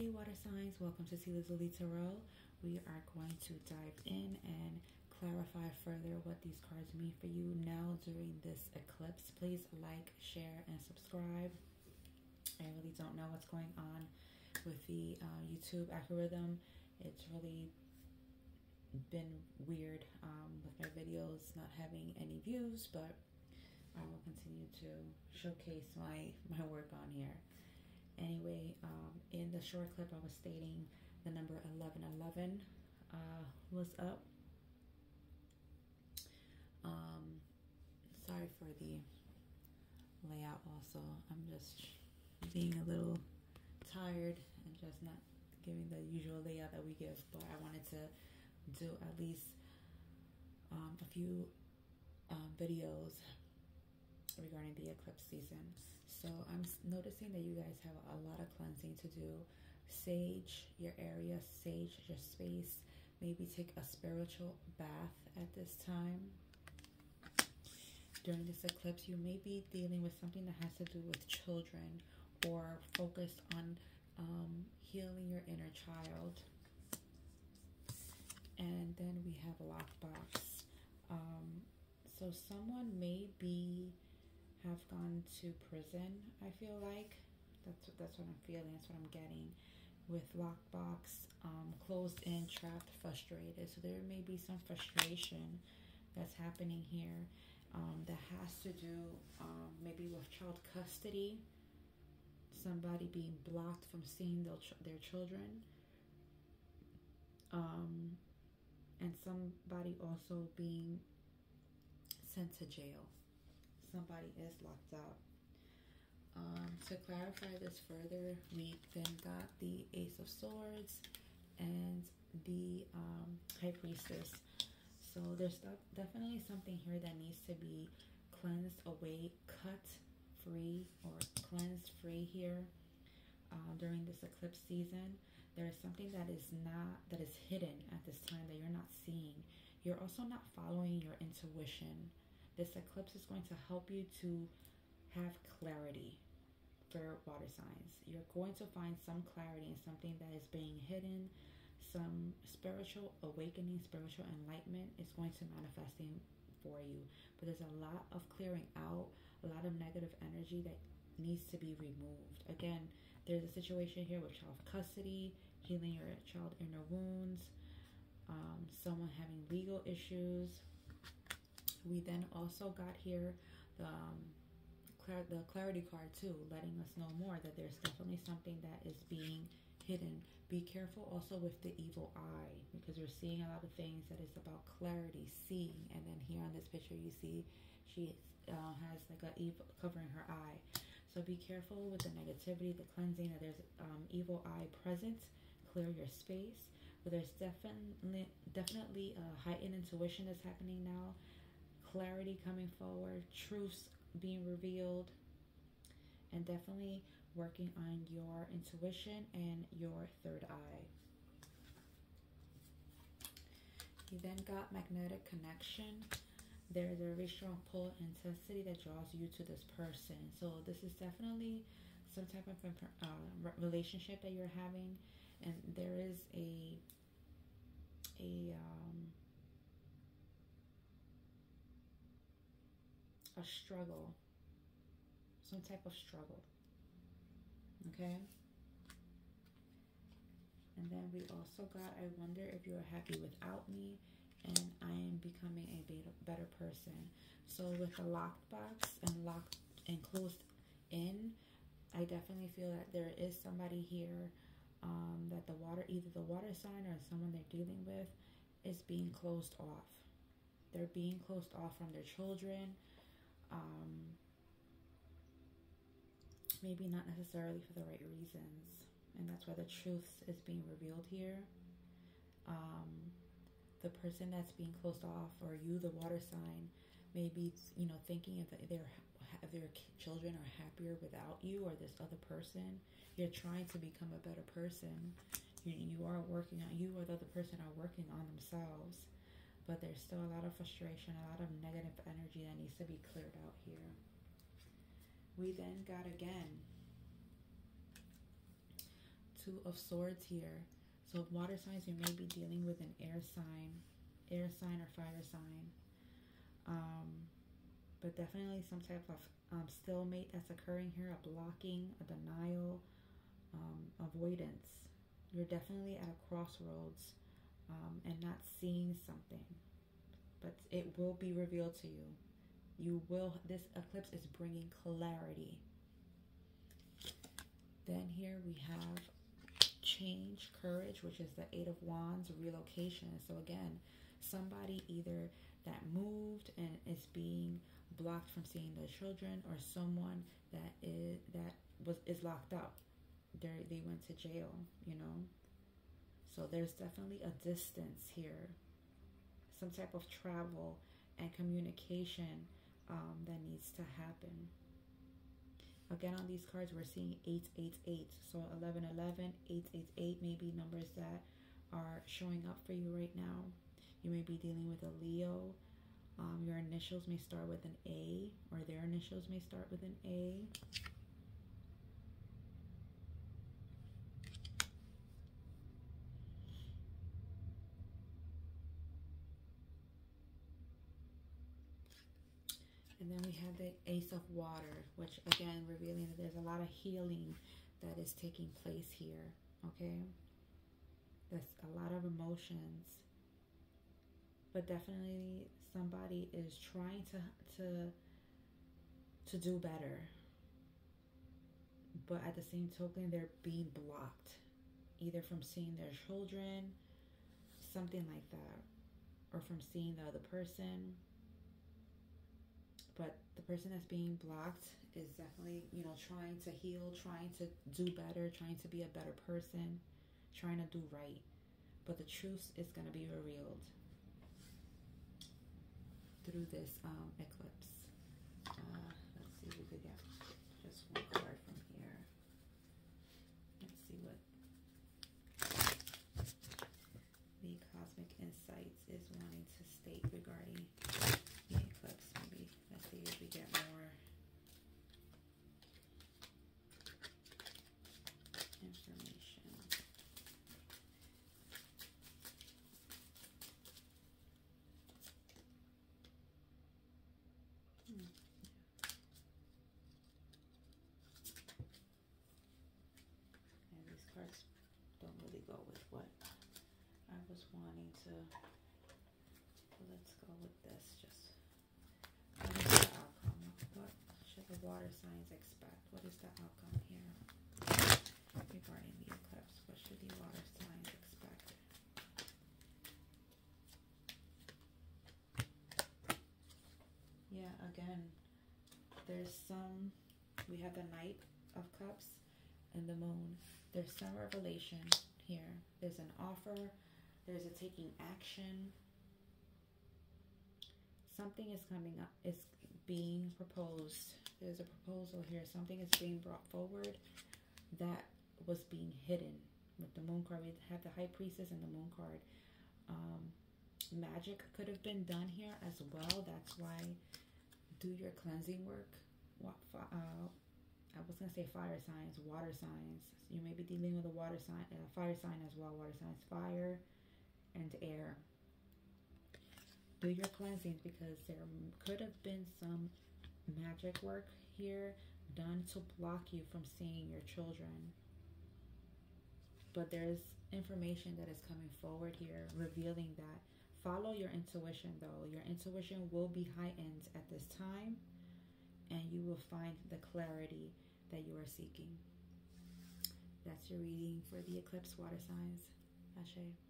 Hey water signs, welcome to T Lazuli Tarot. We are going to dive in and clarify further what these cards mean for you now during this eclipse. Please like, share, and subscribe. I really don't know what's going on with the uh, YouTube algorithm. It's really been weird um, with my videos not having any views, but I will continue to showcase my, my work on here. Anyway, um, in the short clip, I was stating the number 1111 uh, was up. Um, sorry for the layout also. I'm just being a little tired and just not giving the usual layout that we give, but I wanted to do at least um, a few um, videos regarding the eclipse season. So I'm noticing that you guys have a lot of cleansing to do. Sage your area, sage your space. Maybe take a spiritual bath at this time. During this eclipse, you may be dealing with something that has to do with children or focused on um, healing your inner child. And then we have a lockbox. Um, so someone may be have gone to prison, I feel like. That's, that's what I'm feeling. That's what I'm getting with lockbox, um, closed in, trapped, frustrated. So there may be some frustration that's happening here um, that has to do um, maybe with child custody, somebody being blocked from seeing their, their children, um, and somebody also being sent to jail somebody is locked up. Um, to clarify this further, we then got the Ace of Swords and the um, High Priestess. So there's definitely something here that needs to be cleansed away, cut free, or cleansed free here uh, during this eclipse season. There is something that is not, that is hidden at this time that you're not seeing. You're also not following your intuition this eclipse is going to help you to have clarity for water signs. You're going to find some clarity in something that is being hidden, some spiritual awakening, spiritual enlightenment is going to manifesting for you. But there's a lot of clearing out, a lot of negative energy that needs to be removed. Again, there's a situation here with child custody, healing your child inner wounds, um, someone having legal issues, we then also got here the um, the clarity card too, letting us know more that there's definitely something that is being hidden. Be careful also with the evil eye because we're seeing a lot of things that is about clarity, seeing, and then here on this picture you see she uh, has like a evil covering her eye. So be careful with the negativity, the cleansing. That there's um, evil eye present. Clear your space. But there's definitely definitely a heightened intuition that's happening now clarity coming forward, truths being revealed, and definitely working on your intuition and your third eye. You then got magnetic connection. There's a very strong pull and intensity that draws you to this person. So this is definitely some type of uh, relationship that you're having, and there is a um, a struggle, some type of struggle. Okay? And then we also got, I wonder if you're happy without me and I am becoming a better, better person. So with the locked box and locked and closed in, I definitely feel that there is somebody here um, that the water, either the water sign or someone they're dealing with is being closed off. They're being closed off from their children, um, maybe not necessarily for the right reasons. And that's why the truth is being revealed here. Um, the person that's being closed off, or you, the water sign, maybe you know thinking if their if their children are happier without you or this other person. You're trying to become a better person. You, you are working on you or the other person are working on themselves but there's still a lot of frustration, a lot of negative energy that needs to be cleared out here. We then got again Two of Swords here. So water signs, you may be dealing with an air sign, air sign or fire sign. Um, but definitely some type of um, stalemate that's occurring here, a blocking, a denial, um, avoidance. You're definitely at a crossroads um, and not seeing something, but it will be revealed to you. You will, this eclipse is bringing clarity. Then here we have change, courage, which is the Eight of Wands, relocation. So again, somebody either that moved and is being blocked from seeing their children, or someone that is that was is locked up. They they went to jail, you know. So there's definitely a distance here, some type of travel and communication um, that needs to happen. Again, on these cards, we're seeing 888. So 1111, 888 may be numbers that are showing up for you right now. You may be dealing with a Leo. Um, your initials may start with an A, or their initials may start with an A. Then we have the Ace of Water, which again revealing that there's a lot of healing that is taking place here. Okay, there's a lot of emotions, but definitely somebody is trying to to to do better. But at the same token, they're being blocked, either from seeing their children, something like that, or from seeing the other person but the person that's being blocked is definitely you know trying to heal trying to do better trying to be a better person trying to do right. But the truth is going to be revealed through this um, eclipse. Uh, let's see we could get just one card from here let's see what the cosmic insights is wanting to state regarding get more information. Hmm. And these cards don't go with what I was wanting to. Let's go with this just what should the water signs expect? What is the outcome here regarding the eclipse? What should the water signs expect? Yeah, again, there's some, we have the Knight of Cups and the Moon. There's some revelation here. There's an offer. There's a taking action. Something is coming up. It's being proposed there's a proposal here. Something is being brought forward that was being hidden. With the moon card, we have the high priestess and the moon card. Um, magic could have been done here as well. That's why do your cleansing work. Uh, I was gonna say fire signs, water signs. You may be dealing with a water sign, a fire sign as well. Water signs, fire, and air. Do your cleansings because there could have been some magic work here done to block you from seeing your children. But there's information that is coming forward here revealing that. Follow your intuition though. Your intuition will be heightened at this time and you will find the clarity that you are seeking. That's your reading for the eclipse water signs. Ashe.